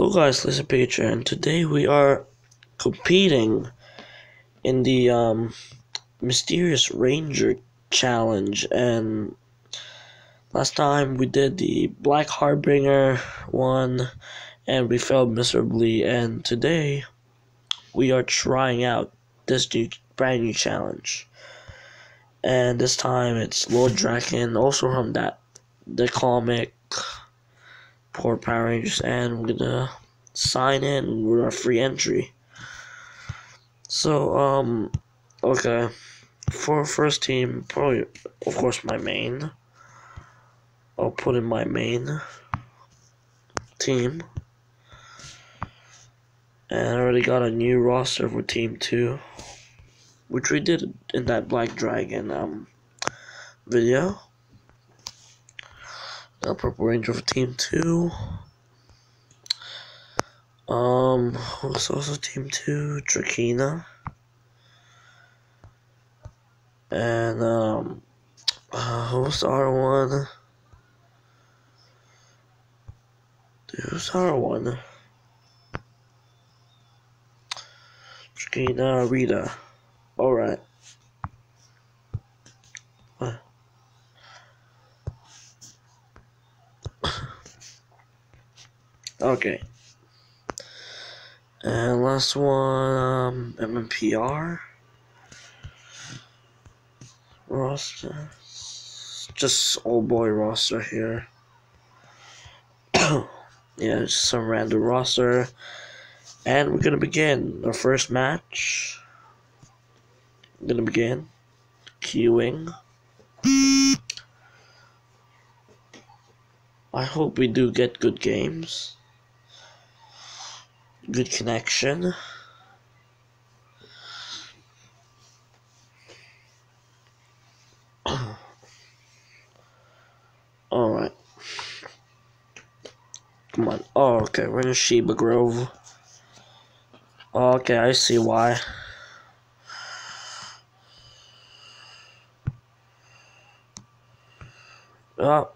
Hello guys, listen Picture, and today we are competing in the um, Mysterious Ranger Challenge, and last time we did the Black Harbinger one, and we failed miserably, and today we are trying out this new, brand new challenge. And this time it's Lord Drakkon, also from that, the comic Power Power Rangers, and we're gonna sign in with our free entry. So, um, okay, for first team, probably, of course, my main. I'll put in my main team. And I already got a new roster for team two, which we did in that Black Dragon um video. Got Purple Ranger for Team 2. Um, who's also Team 2? Drakena. And, um, uh, our one? Who's our one? Drakena, Rita. Alright. Okay. And last one, um, MMPR. Roster. Just old boy roster here. yeah, just some random roster. And we're gonna begin our first match. I'm gonna begin queuing. I hope we do get good games good connection. Alright. Come on. Oh, okay. We're in Sheba Grove. Oh, okay, I see why. Oh.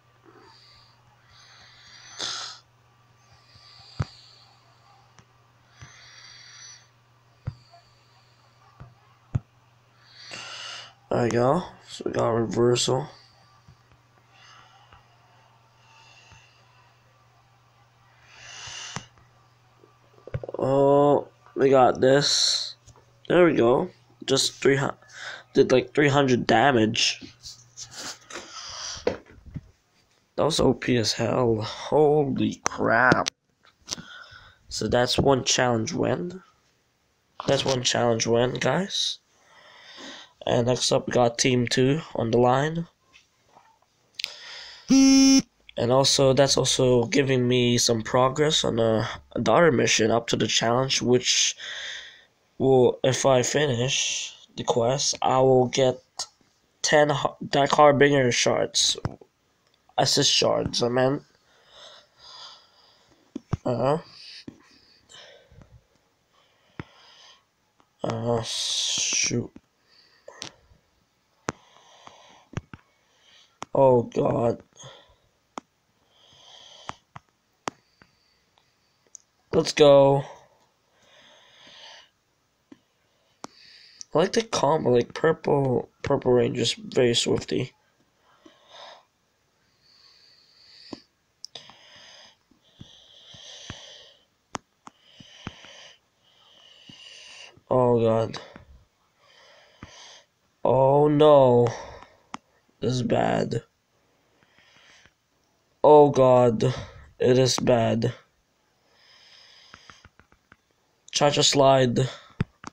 We go. So we got reversal. Oh, we got this. There we go. Just 300. Did like 300 damage. That was OP as hell. Holy crap. So that's one challenge win. That's one challenge win, guys. And next up, we got Team 2 on the line. And also, that's also giving me some progress on a, daughter mission up to the challenge, which will, if I finish the quest, I will get 10 Dark Harbinger shards. Assist shards, I meant. Uh, uh, shoot. Oh god. Let's go. I like the combo, like purple purple rangers very swifty. Oh god. Oh no. This is bad. Oh god, it is bad. Cha-cha slide.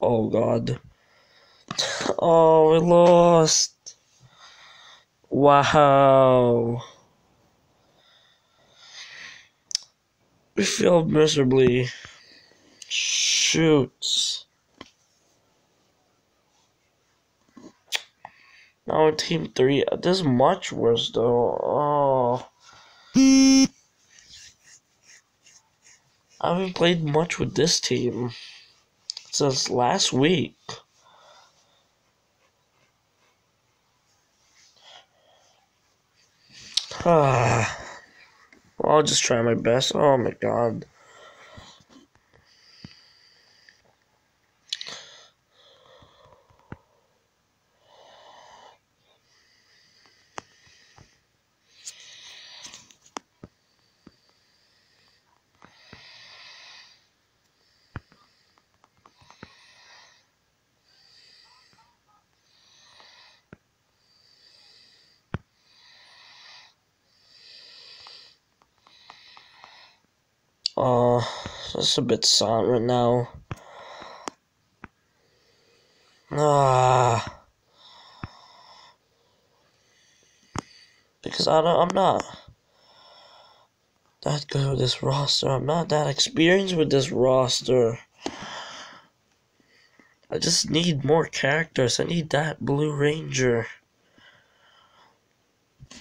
Oh god. Oh, we lost. Wow. We failed miserably. Shoots. Now team three, this is much worse though. Oh. I haven't played much with this team since last week. I'll just try my best. Oh my god. Uh, it's a bit silent right now. Ah. Because I don't, I'm not that good with this roster. I'm not that experienced with this roster. I just need more characters. I need that Blue Ranger.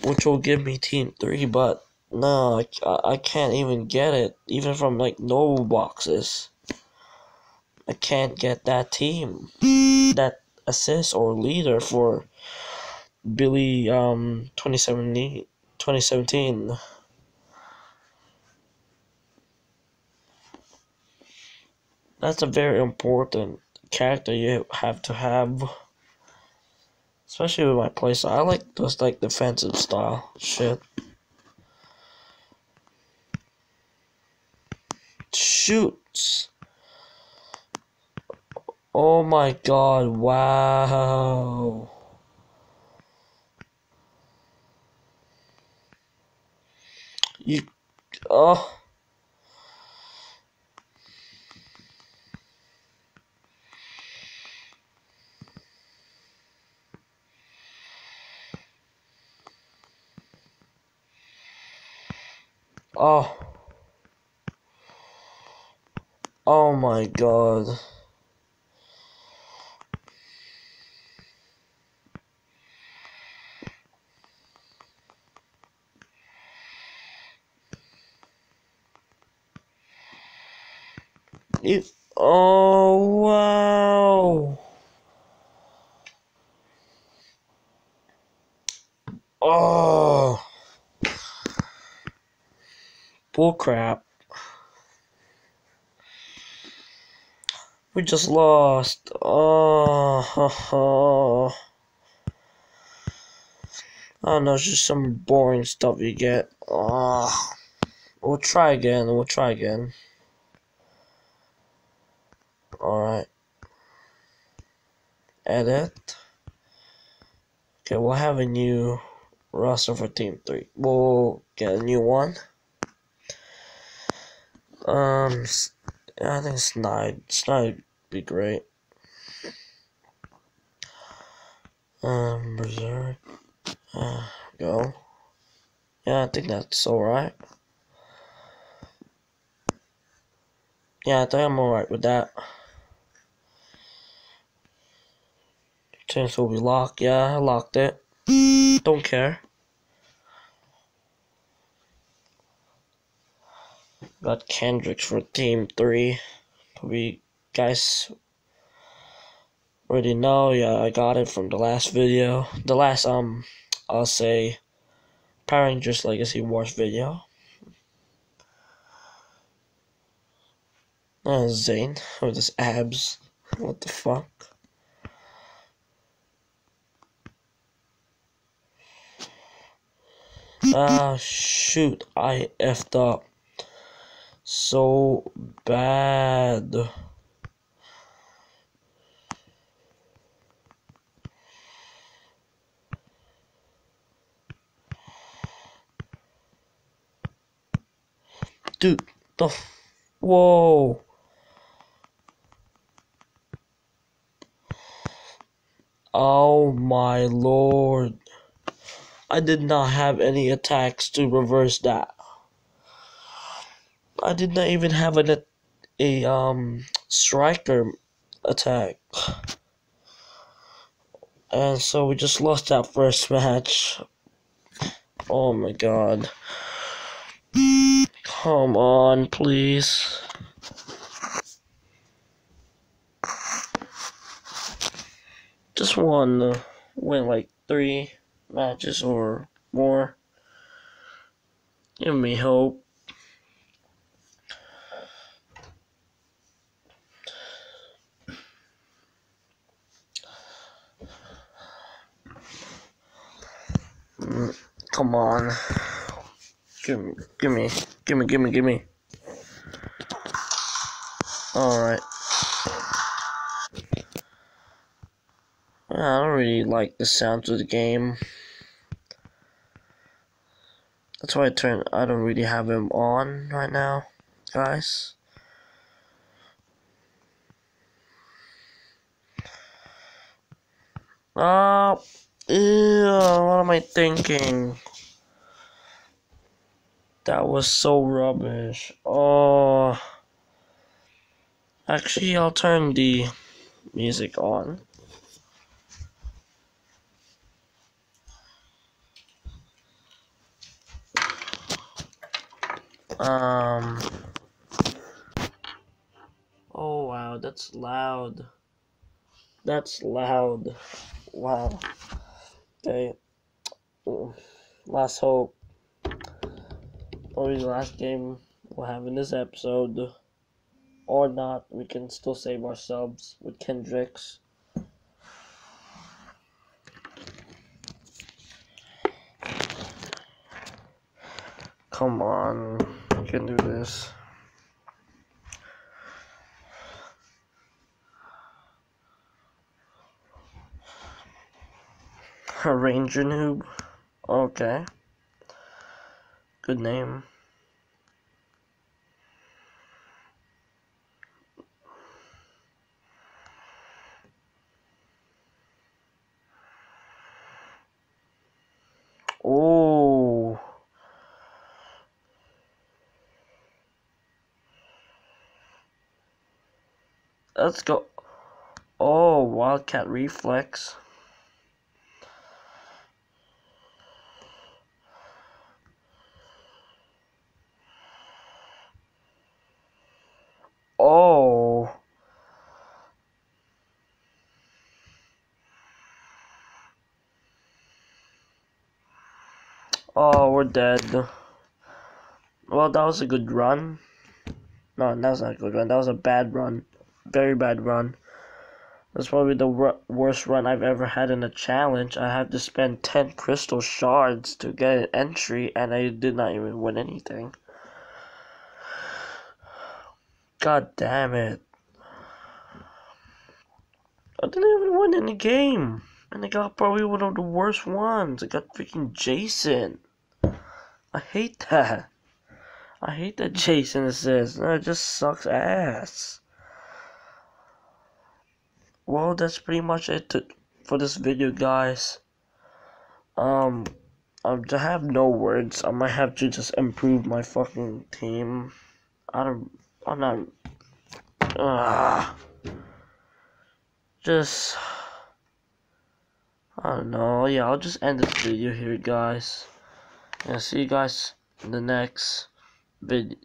Which will give me Team 3, but no, I, I can't even get it. Even from like no boxes. I can't get that team. That assist or leader for Billy um 2017 2017. That's a very important character you have to have. Especially with my playstyle. I like just like defensive style shit. Shoots. Oh my god, wow. You oh Oh. Oh my god. It, oh wow. Oh. Bull crap. We just lost. Oh, oh. I don't know, it's just some boring stuff you get. Oh. We'll try again, we'll try again. Alright. Edit. Okay, we'll have a new roster for Team 3. We'll get a new one. Um, I think Snide. Snide be great. Um, Berserk. Uh, go. Yeah, I think that's alright. Yeah, I think I'm alright with that. Chance will be locked. Yeah, I locked it. Don't care. Got Kendricks for team three. We guys already know, yeah, I got it from the last video. The last um I'll say Power Rangers Legacy Wars video. Uh, Zane with his abs. What the fuck? Ah, shoot, I effed up so bad. Dude, the whoa. Oh my lord. I did not have any attacks to reverse that. I did not even have a, a um striker attack. And so we just lost that first match. Oh my god. Come on, please. Just to win like three matches or more. Give me hope. Come on. Give me, give me, give me, give me, give me. Alright. I don't really like the sounds of the game. That's why I turn, I don't really have him on right now. guys. Uh, ew, what am I thinking? That was so rubbish. Oh. Actually, I'll turn the music on. Um. Oh wow, that's loud. That's loud. Wow. Okay. Last hope. Probably the last game we'll have in this episode. Or not, we can still save our subs with Kendricks. Come on, we can do this. A Ranger Noob. Okay. Good name. Oh. Let's go. Oh, Wildcat Reflex. Oh. Oh, we're dead. Well, that was a good run. No, that was not a good run. That was a bad run. Very bad run. That's probably the worst run I've ever had in a challenge. I had to spend 10 crystal shards to get an entry, and I did not even win anything. God damn it. I didn't even win any game. And I got probably one of the worst ones. I got freaking Jason. I hate that. I hate that Jason assist. No, it just sucks ass. Well, that's pretty much it to, for this video, guys. Um, I have no words. I might have to just improve my fucking team. I don't. I'm not. Ah. Just. I don't know. Yeah, I'll just end this video here, guys. Yeah, see you guys in the next vid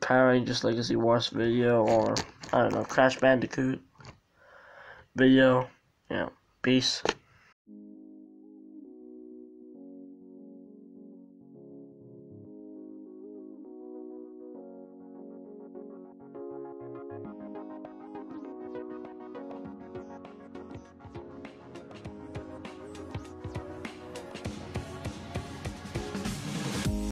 Power Rangers Legacy Wars video or I don't know Crash Bandicoot video. Yeah, peace.